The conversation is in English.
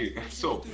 you. That's so.